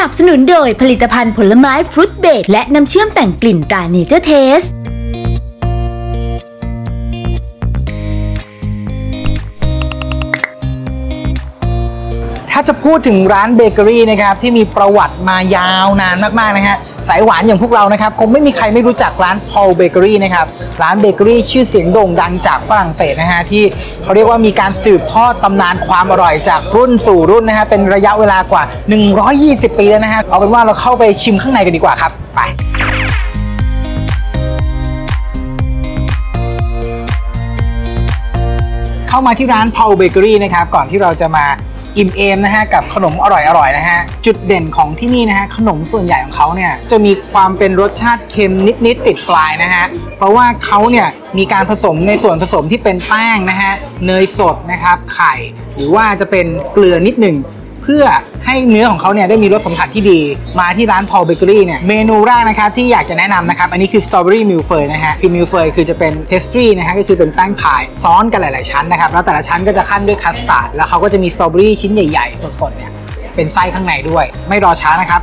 สนับสนุนโดยผลิตภัณฑ์ผลไม้ Fruit Blend และน้ำเชื่อมแต่งกลิ่นตรา Nature Taste จะพูดถึงร้านเบเกอรี่นะครับที่มีประวัติมายาวนานมากๆนะฮะสายหวานอย่างพวกเรานะครับคงไม่มีใครไม่รู้จักร้าน Paul Bakery นะครับร้านเบเกอรี่ชื่อเสียงโด่งดังจากฝรั่งเศสนะฮะที่เขาเรียกว่ามีการสืบทอดตำนานความอร่อยจากรุ่นสู่รุ่นนะฮะเป็นระยะเวลากว่า 120 ปีแล้วนะฮะเอาเป็นว่าเราเข้าไปชิมข้างในกันดีกว่าครับไปเข้ามาที่ร้าน Paul Bakery นะครับ ก่อนที่เราจะมา อิ่มเอมนะฮะกับขนมอร่อยๆนะฮะจุดเด่นของที่นี่นะฮะขนมส่วนใหญ่ของเขาเนี่ยจะมีความเป็นรสชาติเค็มนิดๆติดปลายนะฮะเพราะว่าเขาเนี่ยมีการผสมในส่วนผสมที่เป็นแป้งนะฮะเนยสดนะครับไข่ หรือว่าจะเป็นเกลือนิดหนึ่ง พื่อให้เนื้อของเขาเนี่ยได้มีรสสัมผัสที่ดี มาที่ร้าน Paul Bakery เนี่ยเมนูแรกนะครับที่อยากจะแนะนำนะครับ อันนี้คือ strawberry mille-feuille นะฮะคือ mille-feuille คือจะเป็น pastry นะฮะก็คือเป็นแป้งพายซ้อนกันหลาย ๆ ชั้นนะครับ แล้วแต่ละชั้นก็จะคั่นด้วยคัสตาร์ดแล้วเขาก็จะมีสตรอเบอรี่ชิ้นใหญ่ ๆ สด ๆ เนี่ยเป็นไส้ข้างในด้วย ไม่รอช้านะครับ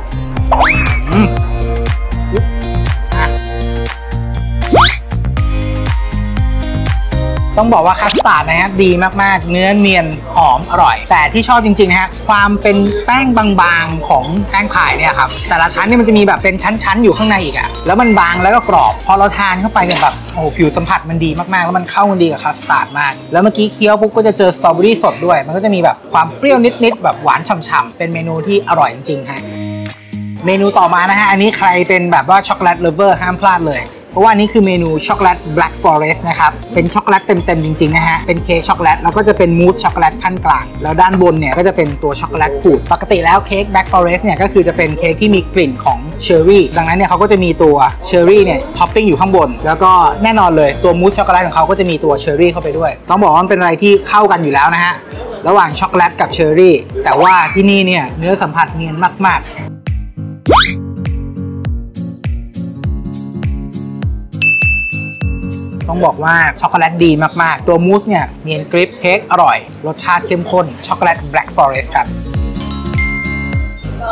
ต้องบอกว่าคัสตาร์ดนะฮะดีมากๆ เนื้อเนียนหอมอร่อย แต่ที่ชอบจริงๆนะฮะความเป็นแป้งบางๆของแป้งพายเนี่ยครับแต่ละชั้นเนี่ยมันจะมีแบบเป็นชั้นๆอยู่ข้างในอีกอะแล้วมันบางแล้วก็กรอบ พอเราทานเข้าไปเนี่ยแบบโอ้โหผิวสัมผัสมันดีมากๆ แล้วมันเข้ากันดีกับคัสตาร์ดมาก แล้วเมื่อกี้เคี้ยวปุ๊บก็จะเจอสตรอเบอรี่สดด้วย มันก็จะมีแบบความเปรี้ยวนิดๆแบบหวานฉ่ำๆเป็นเมนูที่อร่อยจริงๆฮะเมนูต่อมานะฮะ อันนี้ใครเป็นแบบว่า chocolate lover ห้ามพลาดเลย เพราะว่านี่คือเมนูช็อกโกแลต Black Forest นะครับ เป็นช็อกโกแลตเต็มๆจริงๆนะฮะ เป็นเค้กช็อกโกแลต แล้วก็จะเป็นมูสช็อกโกแลตคั่นกลาง แล้วด้านบนเนี่ยก็จะเป็นตัวช็อกโกแลตขูด ปกติแล้วเค้ก Black Forest เนี่ยก็คือจะเป็นเค้กที่มีกลิ่นของเชอร์รี่ ดังนั้นเนี่ยเขาก็จะมีตัวเชอร์รี่เนี่ยท็อปปิ้งอยู่ข้างบน แล้วก็แน่นอนเลยตัวมูสช็อกโกแลตของเขาก็จะมีตัวเชอร์รี่เข้าไปด้วย ต้องบอกว่ามันเป็นอะไรที่เข้ากันอยู่แล้วนะฮะ ระหว่างช็อกโกแลตกับเชอร์รี่ แต่ว่าที่นี่เนี่ยเนื้อสัมผัสเนียนมากๆ ต้องบอกว่าช็อกโกแลตดีมากๆ ตัวมูสเนี่ยเนียนกริบเค้กอร่อย รสชาติเข้มข้นช็อกโกแลต Black Forest ครับ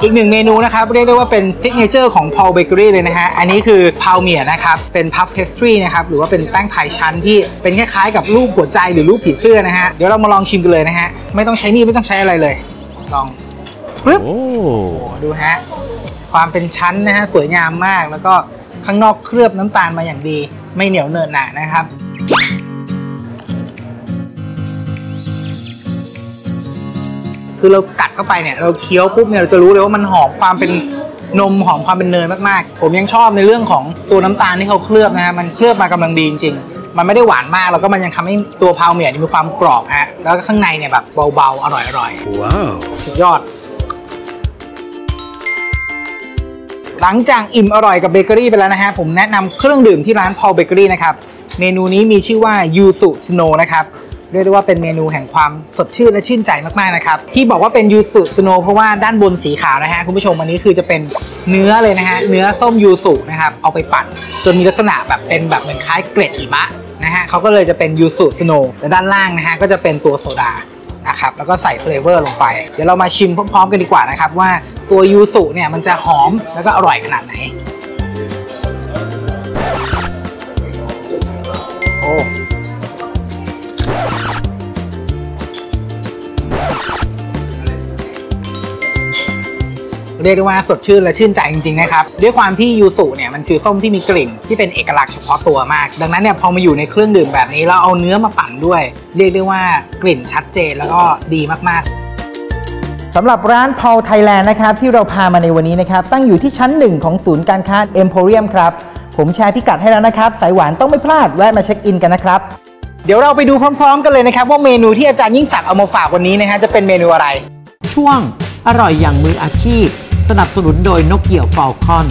อีกหนึ่งเมนูนะครับ เรียกได้ว่าเป็น signature ของ Paul Bakery เลยนะฮะ อันนี้คือ palmier นะครับ เป็น puff pastry นะครับ หรือว่าเป็นแป้งพายชั้นที่เป็นคล้ายๆกับรูปหัวใจหรือรูปผีเสื้อนะฮะ เดี๋ยวเรามาลองชิมกันเลยนะฮะ ไม่ต้องใช้มีดไม่ต้องใช้อะไรเลย ลองปึ๊บโอ้ดูฮะ ความเป็นชั้นนะฮะ สวยงามมากแล้วก็ข้างนอกเคลือบน้ำตาลมาอย่างดี ไม่เหนียวเนินหนานะครับคือเรากัดเข้าไปเนี่ยเราเคี้ยวปุ๊บเนี่ยเราจะรู้เลยว่ามันหอมความเป็นนมหอมความเป็นเนยมากๆ ผมยังชอบในเรื่องของตัวน้ำตาลที่เขาเคลือบนะฮะมันเคลือบมากำลังดีจริงๆมันไม่ได้หวานมากแล้วก็มันยังทำให้ตัวพาวเมียนี่มีความกรอบฮะแล้วก็ข้างในเนี่ยแบบเบาๆอร่อยๆว้าวสุดยอด หลังจากอิ่มอร่อยกับเบเกอรี่ไปแล้วนะฮะผมแนะนำเครื่องดื่มที่ร้าน Paul Bakery นะครับเมนูนี้มีชื่อว่ายูสุสโนนะครับเรียกได้ว่าเป็นเมนูแห่งความสดชื่นและชื่นใจมากๆนะครับที่บอกว่าเป็นยูสุสโนเพราะว่าด้านบนสีขาวนะฮะคุณผู้ชมอันนี้คือจะเป็นเนื้อเลยนะฮะเนื้อส้มยูสุนะครับเอาไปปั่นจนมีลักษณะแบบเป็นแบบเหมือนคล้ายเกล็ดหิมะนะฮะเขาก็เลยจะเป็นยูสุสโนและด้านล่างนะฮะก็จะเป็นตัวโซดา นะครับแล้วก็ใส่เฟลเวอร์ลงไป เดี๋ยวเรามาชิมพร้อมๆกันดีกว่านะครับว่าตัวยูสุเนี่ยมันจะหอมแล้วก็อร่อยขนาดไหน เรียกได้ว่าสดชื่นและชื่นใจจริงๆนะครับด้วยความที่ยูสุเนี่ยมันคือส้มที่มีกลิ่นที่เป็นเอกลักษณ์เฉพาะตัวมาก ดังนั้นเนี่ยพอมาอยู่ในเครื่องดื่มแบบนี้แล้วเอาเนื้อมาปั่นด้วย เรียกได้ว่ากลิ่นชัดเจนแล้วก็ดีมากๆสำหรับร้าน Paul Thailand นะครับที่เราพามาในวันนี้นะครับตั้งอยู่ที่ชั้นหนึ่งของศูนย์การค้า Emporium ครับผมแชร์พิกัดให้แล้วนะครับ สายหวานต้องไม่พลาดแวะมาเช็คอินกันนะครับ เดี๋ยวเราไปดูพร้อม ๆ กันเลยนะครับ ว่าเมนูที่อาจารย์ยิ่งศักดิ์เอามาฝากวันนี้นะฮะจะเป็นเมนูอะไร ช่วงอร่อยอย่างมืออาชีพ สนับสนุนโดยนกเหยี่ยว Falcon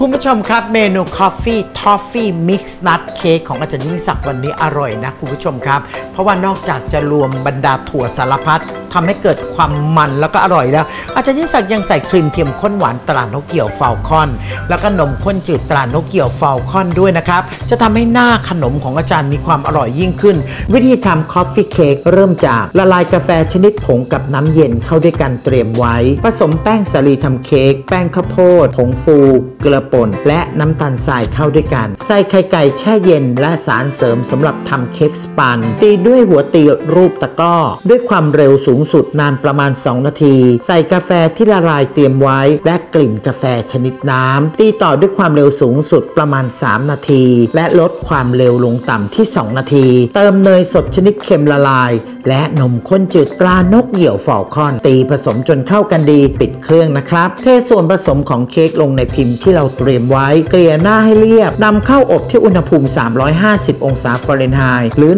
คุณผู้ชมครับเมนู Coffee Toffee Mix Nut Cake ของอาจารย์ยิ่งศักดิ์วันนี้อร่อยนะคุณผู้ชมครับ เพราะว่านอกจากจะรวมบรรดาถั่วสารพัดทำให้เกิดความมันแล้วก็อร่อยแล้ว อาจารย์ยิ่งศักดิ์ยังใส่ครีมเทียมข้นหวานตรานกเหยี่ยว Falcon แล้วก็นมข้นจืดตรานกเหยี่ยว Falcon ด้วยนะครับ จะทำให้หน้าขนมของอาจารย์มีความอร่อยยิ่งขึ้น วิธีทำ Coffee Cake เริ่มจากละลายกาแฟชนิดผงกับน้ำเย็นเข้าด้วยกันเตรียมไว้ ผสมแป้งสาลีทำเค้กแป้งข้าวโพดผงฟูเกลือป่น และน้ำตาลทรายเข้าด้วยกันใส่ไข่ไก่แช่เย็น และสารเสริมสำหรับทำเค้กสปัน ตีด้วยหัวตีรูปตะก้อ ด้วยความเร็วสูงสุดนานประมาณ 2 นาที ใส่กาแฟที่ละลายเตรียมไว้ และกลิ่นกาแฟชนิดน้ำ ตีต่อด้วยความเร็วสูงสุดประมาณ 3 นาที และลดความเร็วลงต่ำที่ 2 นาที เติมเนยสดชนิดเค็มละลาย และนมข้นจืดตรานกเหี่ยวฟอลคอน ตีผสมจนเข้ากันดี ปิดเครื่องนะครับ เทส่วนผสมของเค้กลงในพิมพ์ที่เราเตรียมไว้ เกลี่ยหน้าให้เรียบนำเข้าอบที่อุณหภูมิ 350 องศาฟาเรนไฮต์หรือ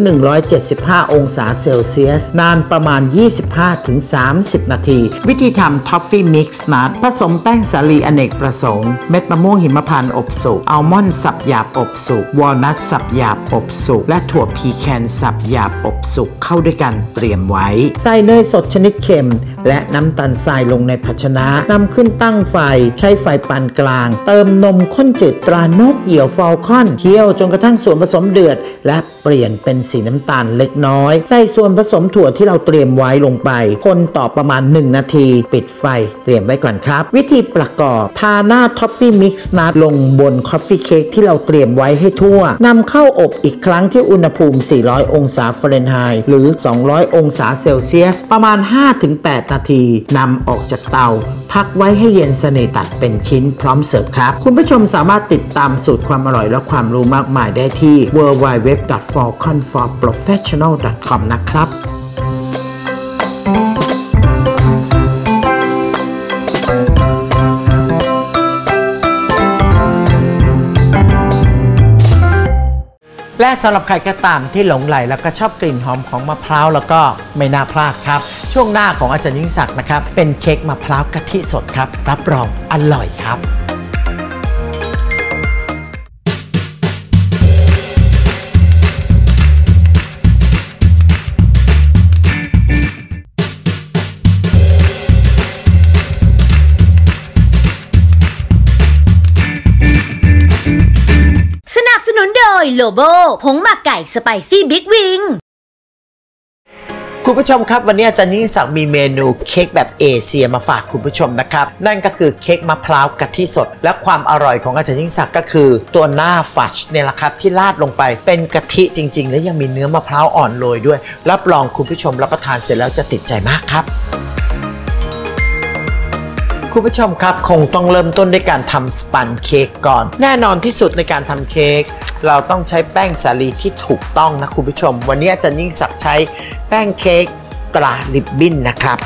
175 องศาเซลเซียส นานประมาณ 25-30 นาที วิธีทำ toffee mix nut ผสมแป้งสาลีอเนกประสงค์ เม็ดมะม่วงหิมพานต์อบสุกอัลมอนด์สับหยาบอบสุกวอลนัทสับหยาบอบสุกและถั่วพีแคนสับหยาบอบสุกเข้าด้วยกันเตรียมไว้ ใส่เนยสดชนิดเค็ม และน้ำตาลทรายลงในภาชนะนำขึ้นตั้งไฟ ใช้ไฟปานกลาง เติมนมข้นจืดตรานกเหยี่ยว Falcon เคี่ยวจนกระทั่งส่วนผสมเดือด และเปลี่ยนเป็นสีน้ำตาลเล็กน้อย ใส่ส่วนผสมถั่วที่เราเตรียมไว้ลงไป คนต่อประมาณ 1 นาที ปิดไฟเตรียมไว้ก่อนครับ วิธีประกอบ ทาหน้า toffee mix nut ลงบน coffee cake ที่เราเตรียมไว้ให้ทั่วนำเข้าอบอีกครั้งที่อุณหภูมิ 400 องศาฟาเรนไฮต์หรือ 2 200 องศาเซลเซียส ประมาณ 5-8 นาทีนำออกจากเตา พักไว้ให้เย็นสนิทตัดเป็นชิ้นพร้อมเสิร์ฟครับ คุณผู้ชมสามารถติดตามสูตรความอร่อยและความรู้มากมายได้ที่ www.falconforprofessional.com นะครับ และสำหรับใครก็ตามที่หลงไหลแล้วก็ชอบกลิ่นหอมของมะพร้าวแล้วก็ไม่น่าพลาดครับ ช่วงหน้าของอาจารย์ยิ่งศักดิ์นะครับ เป็นเค้กมะพร้าวกะทิสดครับ รับรองอร่อยครับ โลโบผงหมักไก่สไปซี่บิ๊กวิงคุณผู้ชมครับ วันนี้อาจารย์ยิ่งศักดิ์มีเมนูเค้กแบบเอเชียมาฝากคุณผู้ชมนะครับ นั่นก็คือเค้กมะพร้าวกะทิสด และความอร่อยของอาจารย์ยิ่งศักดิ์ก็คือ ตัวหน้าฟัชเนี่ยแหละครับที่ราดลงไปเป็นกะทิจริง ๆ และยังมีเนื้อมะพร้าวอ่อนโรยด้วย รับรองคุณผู้ชมรับประทานเสร็จแล้วจะติดใจมากครับคุณผู้ชมครับ คงต้องเริ่มต้นด้วยการทำสปันเค้กก่อน แน่นอนที่สุดในการทำเค้ก เราต้องใช้แป้งสาลีที่ถูกต้องนะคุณผู้ชม วันนี้อาจารย์ยิ่งศักดิ์ใช้แป้งเค้กตราลิบบิ้นนะครับ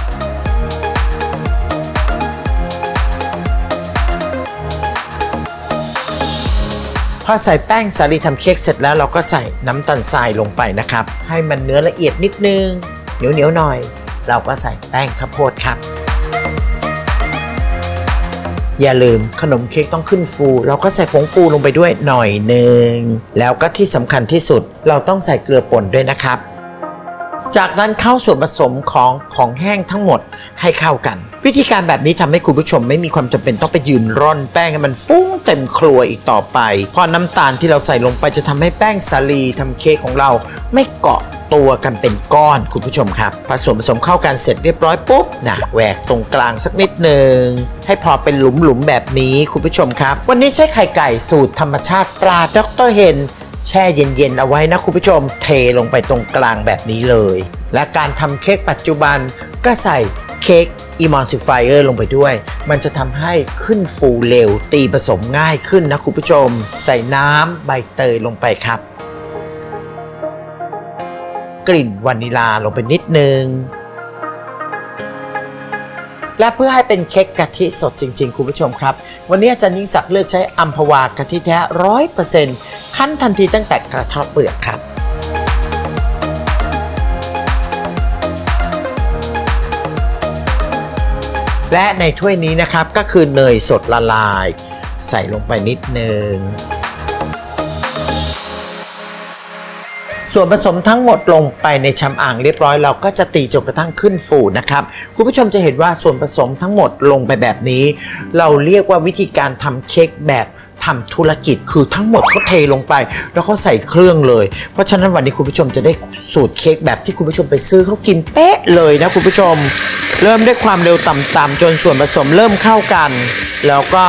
พอใส่แป้งสาลีทำเค้กเสร็จแล้วเราก็ใส่น้ำตาลทรายลงไปนะครับ ให้มันเนื้อละเอียดนิดนึงเหนียวเหนียวๆหน่อย เราก็ใส่แป้งข้าวโพดครับ อย่าลืมขนมเค้กต้องขึ้นฟู เราก็ใส่ผงฟูลงไปด้วยหน่อยหนึ่งแล้วก็ที่สำคัญที่สุดเราต้องใส่เกลือป่นด้วยนะครับ จากนั้นเข้าส่วนผสมของของแห้งทั้งหมดให้เข้ากัน วิธีการแบบนี้ทำให้คุณผู้ชมไม่มีความจำเป็นต้องไปยืนร่อนแป้งให้มันฟุ้งเต็มครัวอีกต่อไป เพราะน้ำตาลที่เราใส่ลงไปจะทำให้แป้งสาลีทำเค้กของเราไม่เกาะตัวกันเป็นก้อนคุณผู้ชมครับผสมผสมเข้ากันเสร็จเรียบร้อยปุ๊บนะแหวกตรงกลางสักนิดหนึ่งให้พอเป็นหลุมๆแบบนี้คุณผู้ชมครับ วันนี้ใช้ไข่ไก่สูตรธรรมชาติตราดรเฮน แช่เย็นๆเอาไว้นะคุณผู้ชมเทลงไปตรงกลางแบบนี้เลย และการทำเค้กปัจจุบันก็ใส่เค้ก emulsifier ลงไปด้วย มันจะทำให้ขึ้นฟูเร็ว ตีผสมง่ายขึ้นนะคุณผู้ชม ใส่น้ำใบเตยลงไปครับ กลิ่นวานิลาลงไปนิดนึง และเพื่อให้เป็นเค้กกะทิสดจริง ๆ คุณผู้ชมครับ วันนี้อาจารย์ยิ่งศักดิ์เลือกใช้อัมพวากะทิแท้ร้อยเปอร์เซ็นต์คั้นทันทีตั้งแต่กระทะเปลือกครับและในถ้วยนี้นะครับก็คือเนยสดละลาย ใส่ลงไปนิดนึง ส่วนผสมทั้งหมดลงไปในชำอ่างเรียบร้อยเราก็จะตีจนกระทั่งขึ้นฟูนะครับคุณผู้ชมจะเห็นว่าส่วนผสมทั้งหมดลงไปแบบนี้ เราเรียกว่าวิธีการทำเค้กแบบทำธุรกิจคือทั้งหมดก็เทลงไป แล้วก็ใส่เครื่องเลย เพราะฉะนั้นวันนี้คุณผู้ชมจะได้สูตรเค้กแบบที่คุณผู้ชมไปซื้อเขากินเป๊ะเลยนะคุณผู้ชม เริ่มด้วยความเร็วต่ำๆจนส่วนผสมเริ่มเข้ากัน แล้วก็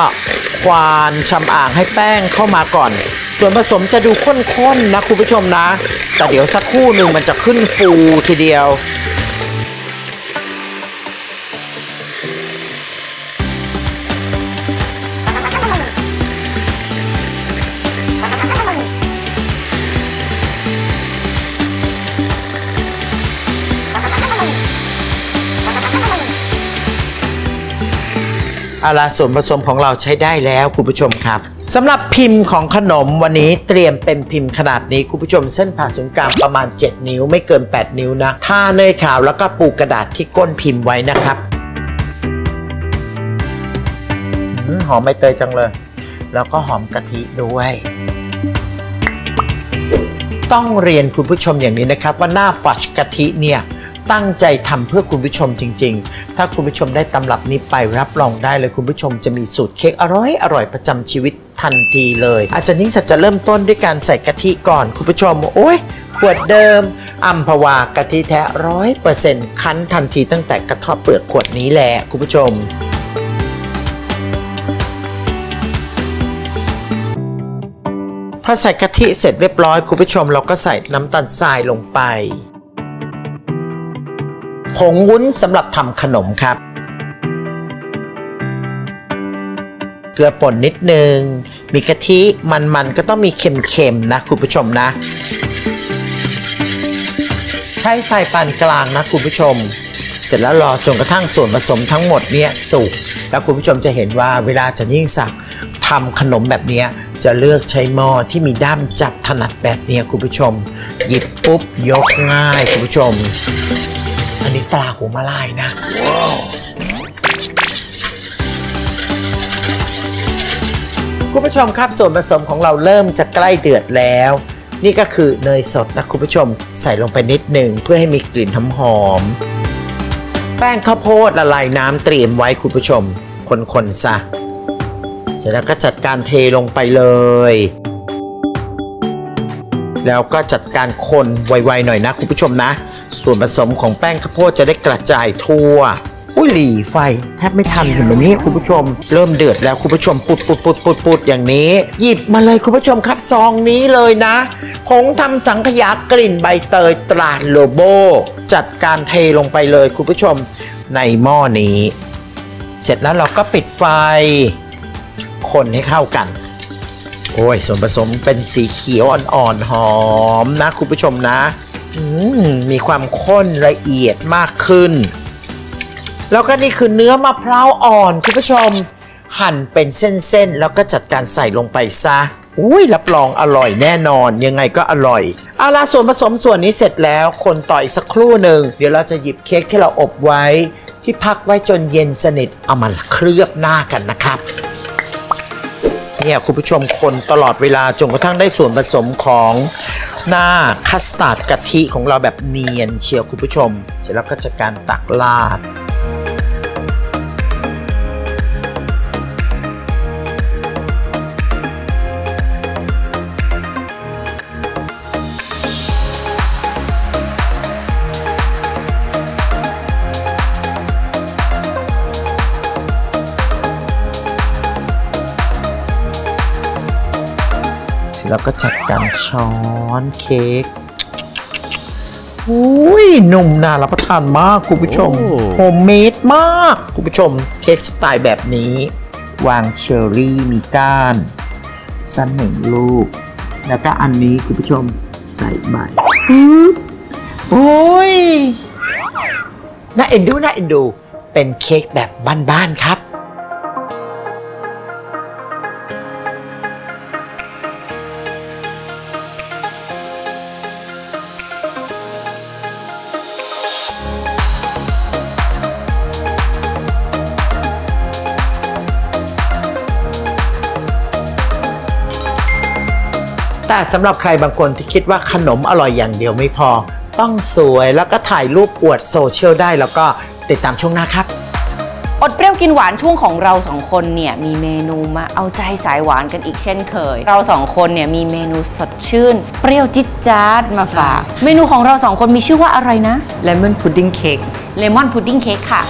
ควานชำอ่างให้แป้งเข้ามาก่อน ส่วนผสมจะดูข้นๆนะคุณผู้ชมนะ แต่เดี๋ยวสักครู่หนึ่งมันจะขึ้นฟูทีเดียว เอาละส่วนผสมของเราใช้ได้แล้วคุณผู้ชมครับสำหรับพิมพ์ของขนมวันนี้เตรียมเป็นพิมพ์ขนาดนี้คุณผู้ชมเส้นผ่าศูนย์กลางประมาณ 7 นิ้วไม่เกิน 8 นิ้วนะทาเนยขาวแล้วก็ปูกระดาษที่ก้นพิมพ์ไว้นะครับหอมใบเตยจังเลย แล้วก็หอมกะทิด้วยต้องเรียนคุณผู้ชมอย่างนี้นะครับว่าหน้าฟัชกะทิเนี่ย ตั้งใจทำเพื่อคุณผู้ชมจริง ๆ ถ้าคุณผู้ชมได้ตำรับนี้ไปรับรองได้เลยคุณผู้ชมจะมีสูตรเค้กอร่อยอร่อยประจำชีวิตทันทีเลย อาจารย์นิ่งศักดิ์จะเริ่มต้นด้วยการใส่กะทิก่อนคุณผู้ชมโอ้ยขวดเดิมอัมพวากะทิแท้ร้อยเปอร์เซ็นต์คั้นทันทีตั้งแต่กระทาะเปลือกขวดนี้แหละคุณผู้ชมพอใส่กะทิเสร็จเรียบร้อยคุณผู้ชมเราก็ใส่น้ำตาลทรายลงไป ผงวุ้นสำหรับทำขนมครับ เกลือป่นนิดนึง มีกะทิมันๆก็ต้องมีเค็มๆนะคุณผู้ชมนะ ใช้ไฟปานกลางนะคุณผู้ชม เสร็จแล้วรอจนกระทั่งส่วนผสมทั้งหมดเนี่ยสุกแล้วคุณผู้ชมจะเห็นว่าเวลาจะยิ่งสักทำขนมแบบเนี้ยจะเลือกใช้หม้อที่มีด้ามจับถนัดแบบเนี้ยคุณผู้ชม หยิบปุ๊บยกง่ายคุณผู้ชม อันนี้ตราหูมาลายนะ คุณผู้ชมครับส่วนผสมของเราเริ่มจะใกล้เดือดแล้ว นี่ก็คือเนยสดนะคุณผู้ชมใส่ลงไปนิดหนึ่งเพื่อให้มีกลิ่นหอมแป้งข้าวโพดละลายน้ำเตรียมไว้คุณผู้ชม คนๆซะ เสร็จแล้วก็จัดการเทลงไปเลย แล้วก็จัดการคนไวๆหน่อยนะคุณผู้ชมนะ ส่วนผสมของแป้งข้าวโพดจะได้กระจายทั่วอุ้ยหลีไฟแทบไม่ทันเห็นไหมนี่คุณผู้ชม เริ่มเดือดแล้วคุณผู้ชมปุดปุดปุดปุดปุดอย่างนี้ หยิบมาเลยคุณผู้ชมครับซองนี้เลยนะผงทำสังขยากลิ่นใบเตยตราโลโบ จัดการเทลงไปเลยคุณผู้ชมในหม้อนี้ เสร็จแล้วเราก็ปิดไฟ คนให้เข้ากัน โอ้ยส่วนผสมเป็นสีเขียวอ่อนๆหอมนะคุณผู้ชมนะมมีความข้นละเอียดมากขึ้น แล้วก็นี่คือเนื้อมะพร้าวอ่อนคุณผู้ชม หั่นเป็นเส้นๆ แล้วก็จัดการใส่ลงไปซะอุ้ยรับรองอร่อยแน่นอนยังไงก็อร่อยเอาละส่วนผสมส่วนนี้เสร็จแล้วคนต่ออีกสักครู่หนึ่งเดี๋ยวเราจะหยิบเค้กที่เราอบไว้ ที่พักไว้จนเย็นสนิทเอามาเคลือบหน้ากันนะครับ เนี่ยคุณผู้ชมคนตลอดเวลาจนกระทั่งได้ส่วนผสมของหน้าคัสตาร์ดกะทิของเราแบบเนียนเชียวคุณผู้ชม เสร็จแล้วก็จะการตักลาด ร็จแล้วก็จัดการช้อนเค้กอุ้ยนุ่มน่ารับประทานมากคุณผู้ชม homemade มากคุณผู้ชม เค้กสไตล์แบบนี้ วางเชอร์รี่มีก้านสักหนึ่งลูก แล้วก็อันนี้คุณผู้ชมใส่ใบปึ๊บโอ้ยน่าเอ็นดูน่าเอ็นดู เป็นเค้กแบบบ้านๆครับ แต่สำหรับใครบางคนที่คิดว่าขนมอร่อยอย่างเดียวไม่พอ ต้องสวยแล้วก็ถ่ายรูปอวดโซเชียลได้แล้วก็ติดตามช่วงหน้าครับอดเปรี้ยวกินหวานช่วงของเราสองคนเนี่ยมีเมนูมาเอาใจสายหวานกันอีกเช่นเคย เราสองคนเนี่ยมีเมนูสดชื่น เปรี้ยวจิ๊ดจ๊าดมาฝากเมนูของเราสองคนมีชื่อว่าอะไรนะ lemon pudding cake lemon pudding cake ค่ะ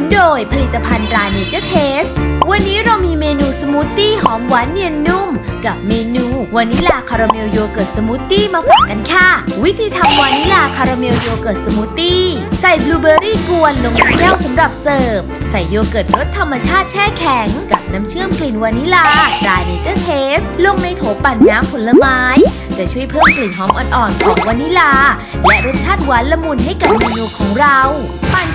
นโดยผลิตภัณฑ์ตรา Nature Taste วันนี้เรามีเมนูสมูทตี้หอมหวานเนียนนุ่ม กับเมนูวานิลาคาราเมลโยเกิร์ตสมูทตี้มาฝากกันค่ะ วิธีทำวานิลาคาราเมลโยเกิร์ตสมูทตี้ใส่บลูเบอร์รี่กวนลงในแก้วสำหรับเสิร์ฟ ใส่โยเกิร์ตรสธรรมชาติแช่แข็ง กับน้ำเชื่อมกลิ่นวานิลาตรา Nature Taste ลงในโถปั่นน้ำผลไม้ จะช่วยเพิ่มกลิ่นหอมอ่อนๆของวานิลา และรสชาติหวานละมุนให้กับเมนูของเรา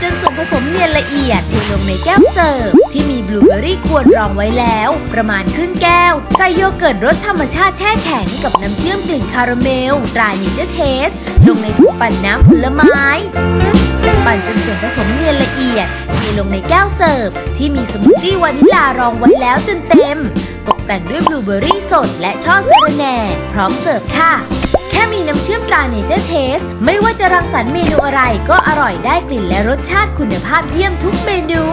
จนส่วนผสมเนียนละเอียดเทลงในแก้วเสิร์ฟที่มีบลูเบอร์รี่กวนรองไว้แล้ว ประมาณครึ่งแก้ว ใส่โยเกิร์ตรสธรรมชาติแช่แข็งกับน้ำเชื่อมกลิ่นคาราเมลตรา Nature Taste ลงในโถปั่นน้ำผลไม้ปั่นจนส่วนผสมเนียนละเอียดเทลงในแก้วเสิร์ฟที่มีสมูทตี้วานิลารองไว้แล้วจนเต็ม ตกแต่งด้วยบลูเบอร์รี่สดและช่อสะระแหน่พร้อมเสิร์ฟค่ะ แค่มีน้ำเชื่อมตรา Nature Taste ไม่ว่าจะรังสรรค์เมนูอะไรก็อร่อยได้กลิ่นและรสชาติคุณภาพเยี่ยมทุกเมนู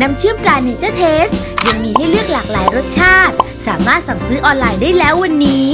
น้ำเชื่อมตรา Nature Taste ยังมีให้เลือกหลากหลายรสชาติ สามารถสั่งซื้อออนไลน์ได้แล้ววันนี้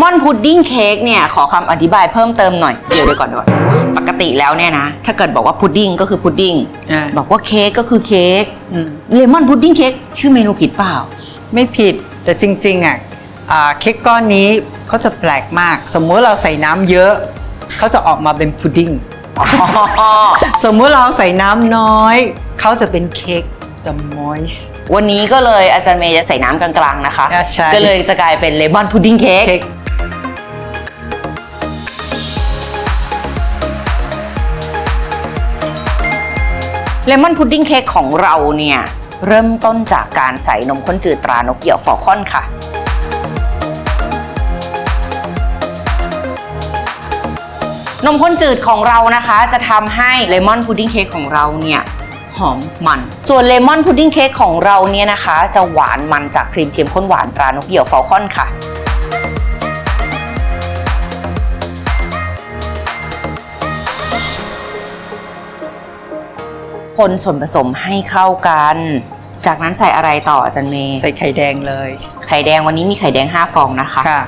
มอนพุดดิ้งเค้กเนี่ยขอคำอธิบายเพิ่มเติมหน่อย เดี๋ยวเดี๋ยวก่อนเดี๋ยวก่อนปกติแล้วเนี่ยนะ ถ้าเกิดบอกว่าพุดดิ้งก็คือพุดดิ้งอ่า บอกว่าเค้กก็คือเค้กอืม เลมอนพุดดิ้งเค้กชื่อเมนูผิดเปล่า ไม่ผิดแต่จริงๆอะอ่าเค้กก้อนนี้เขาจะแปลกมาก สมมุติเราใส่น้ำเยอะเขาจะออกมาเป็นพุดดิ้งสมมุติเราใส่น้ำน้อยเขาจะเป็นเค้กจะ moist วันนี้ก็เลยอาจารย์เมย์จะใส่น้ำกลางๆนะคะ อ่าใช่ ก็เลยจะกลายเป็นเลมอนพุดดิ้งเค้กเค้ก เลมอนพุดดิ้งเค้กของเราเนี่ย เริ่มต้นจากการใส่นมข้นจืดตรานกเหยี่ยว Falcon ค่ะ นมข้นจืดของเรานะคะ จะทำให้เลมอนพุดดิ้งเค้กของเราเนี่ย หอมมัน ส่วนเลมอนพุดดิ้งเค้กของเราเนี่ยนะคะ จะหวานมันจากครีมเทียมข้นหวานตรานกเหยี่ยว Falcon ค่ะ คนส่วนผสมให้เข้ากัน จากนั้นใส่อะไรต่ออาจารย์เมย์ใส่ไข่แดงเลย ไข่แดงวันนี้มีไข่แดง5ฟองนะคะค่ะ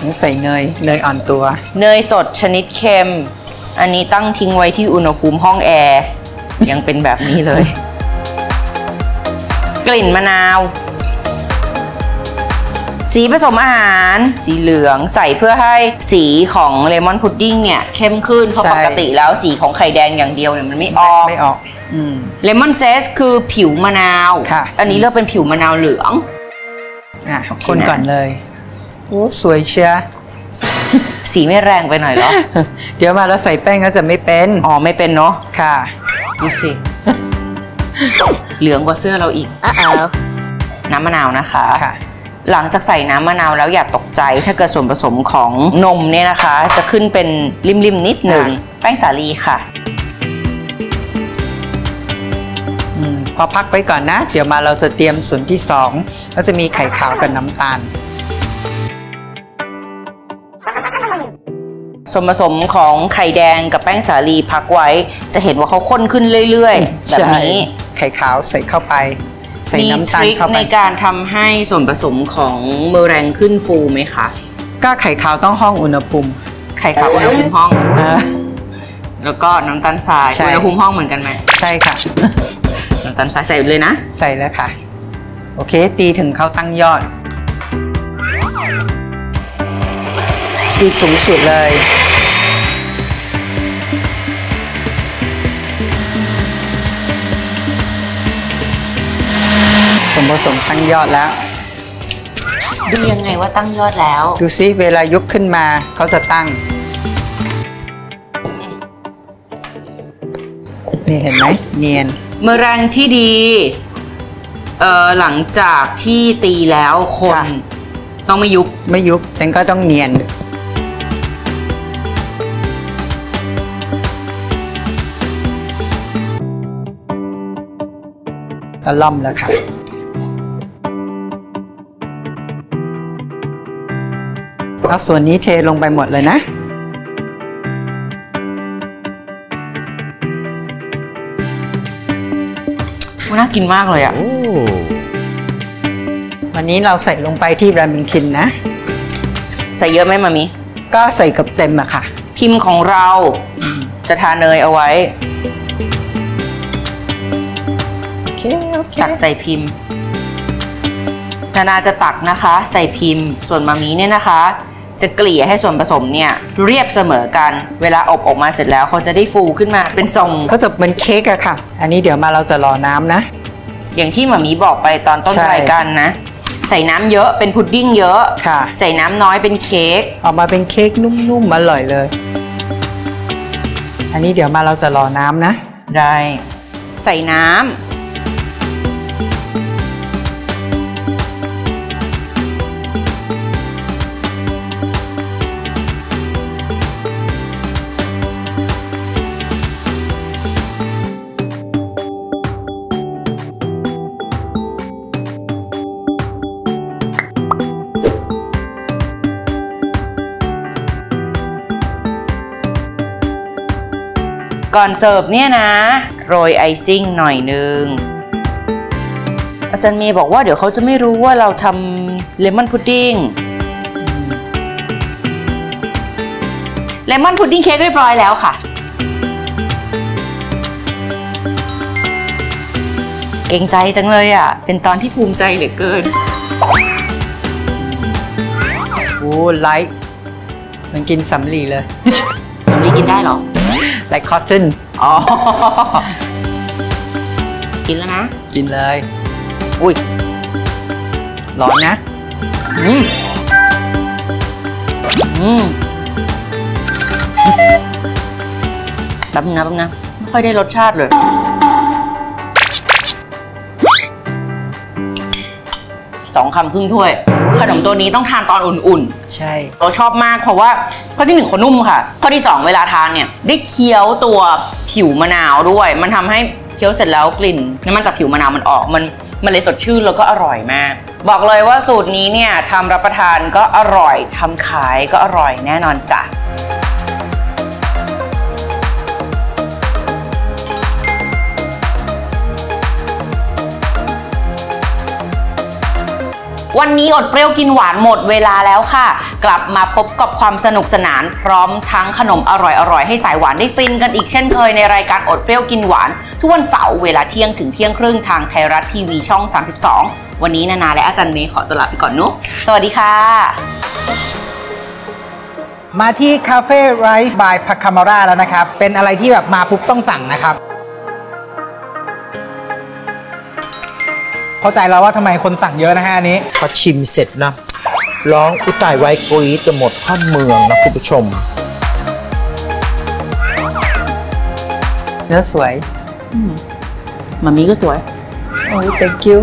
แล้วใส่เนยเนยอ่อนตัว เนยสดชนิดเค็ม อันนี้ตั้งทิ้งไว้ที่อุณหภูมิห้องแอร์ยังเป็นแบบนี้เลย กลิ่นมะนาว สีผสมอาหารสีเหลืองใส่เพื่อให้สีของเลมอนพุดดิ้งเนี่ยเข้มขึ้นเพราะใช่ปกติแล้วสีของไข่แดงอย่างเดียวเนี่ยมันไม่ออกไม่ออกอืม lemon zest คือผิวมะนาวค่ะอันนี้เลือกเป็นผิวมะนาวเหลืองอะโอเคคนนะก่อนเลยโอ้สวยเชียสีไม่แรงไปหน่อยเหรอ เดี๋ยวมาแล้วใส่แป้งก็จะไม่เป็น อ๋อไม่เป็นเนาะ ค่ะ ดูสิ เหลืองกว่าเสื้อเราอีกน้ำมะนาวนะคะค่ะ หลังจากใส่น้ำมะนาวแล้วอย่าตกใจ ถ้าเกิดส่วนผสมของนมเนี่ยนะคะ จะขึ้นเป็นริมๆนิดหนึ่งค่ะแป้งสาลีค่ะอืมพอพักไว้ก่อนนะ เดี๋ยวมาเราจะเตรียมส่วนที่สองก็จะมีไข่ขาวกับน้ำตาล ส่วนผสมของไข่แดงกับแป้งสาลีพักไว้ จะเห็นว่าเขาข้นขึ้นเรื่อยๆ แบบนี้ใช่ไข่ขาวใส่เข้าไปใส่มีน้ำทตาลริคเข้าไป ในการทำให้ส่วนผสมของเมอแรงขึ้นฟูไหมคะ ก็ไข่ขาวต้องห้องอุณหภูมิ ไข่ขาวอุณหภูมิห้อง อ่า แล้วก็น้ำตาลทรายใช่ อุณหภูมิห้องเหมือนกันไหมใช่ค่ะ น้ำตาลทรายใส่เลยนะ ใส่แล้วค่ะ โอเค ตีถึงเขาตั้งยอด สปีดสูงสุดเลย สมผสมตั้งยอดแล้ว ดูยังไงว่าตั้งยอดแล้ว ดูซิเวลายกขึ้นมาเขาจะตั้ง นี่เห็นไหมเนียน เมอแรงที่ดี เอ่อหลังจากที่ตีแล้วคนค่ะต้องไม่ยุบ ไม่ยุบแต่ก็ต้องเนียน ก็ล่อมแล้วค่ะ เอาส่วนนี้เทลงไปหมดเลยนะมันน่ากินมากเลยอะวันนี้เราใส่ลงไปที่รามินคินนะ ใส่เยอะไหมมามิก็ใส่กับเต็มอะค่ะ พิมพ์ของเราจะทาเนยเอาไว้ โอเคโอเคตักใส่พิมพ์ นานาจะตักนะคะ ใส่พิมพ์ ส่วนมามีเนี่ยนะคะ จะเกลี่ยให้ส่วนผสมเนี่ยเรียบเสมอกัน เวลาอบออกมาเสร็จแล้วเขาจะได้ฟูขึ้นมาเป็นทรง เขาจะเป็นเค้กอะค่ะ อันนี้เดี๋ยวมาเราจะรอน้ำนะ อย่างที่หมามีบอกไปตอนต้นใช่ รายการนะ ใส่น้ำเยอะเป็นพุดดิ้งเยอะ ค่ะ ใส่น้ำน้อยเป็นเค้ก ออกมาเป็นเค้กนุ่มๆอร่อยเลย อันนี้เดี๋ยวมาเราจะรอน้ำนะ ได้ ใส่น้ำ ก่อนเสิร์ฟเนี่ยนะ โรย icing หน่อยนึง อาจารย์เมย์บอกว่าเดี๋ยวเขาจะไม่รู้ว่าเราทำเลมอนพุดดิ้งเลมอนพุดดิ้งเค้กเรียบร้อยแล้วค่ะ เก่งใจจังเลยอะ เป็นตอนที่ภูมิใจเหลือเกินโอ้ rightเหมันกินสำลีเลยตรงนี้กินได้เหรอ like cotton อ๋อ กินแล้วนะ กินเลย อุ้ย ร้อนนะ อืม อืมแป๊บนึงนะแป๊บนึงนะไม่ค่อยได้รสชาติเลย สองคำครึ่งถ้วย ขนมตัวนี้ต้องทานตอนอุ่นใช่ ๆ เราชอบมากเพราะว่าข้อที่หนึ่งเขานุ่มค่ะ ข้อที่สองเวลาทานเนี่ยได้เคี้ยวตัวผิวมะนาวด้วย มันทำให้เคี้ยวเสร็จแล้วกลิ่นน้ำมันจากผิวมะนาวมันออกมันมันเลยสดชื่นแล้วก็อร่อยมาก บอกเลยว่าสูตรนี้เนี่ยทำรับประทานก็อร่อยทำขายก็อร่อยแน่นอนจ้ะ วันนี้อดเปรี้ยวกินหวานหมดเวลาแล้วค่ะ กลับมาพบกับความสนุกสนาน พร้อมทั้งขนมอร่อยๆ ให้สายหวานได้ฟินกันอีกเช่นเคยในรายการอดเปรี้ยวกินหวาน ทุกวันเสาร์เวลาเที่ยงถึงเที่ยงครึ่งทางไทยรัฐทีวีช่อง 32 วันนี้นานาและอาจารย์เมย์ขอตัวลาไปก่อนนุ๊กสวัสดีค่ะ มาที่คาเฟ่ไรซ์บายพาคามาร่าแล้วนะครับ เป็นอะไรที่แบบมาปุ๊บต้องสั่งนะครับ เข้าใจแล้วว่าทำไมคนสั่งเยอะนะฮะอันนี้ พอชิมเสร็จนะ ร้องอุยตายไว้กรี๊ดกันหมดทั้งเมืองนะคุณผู้ชม เนื้อสวย มามีก็สวย โอ้ thank you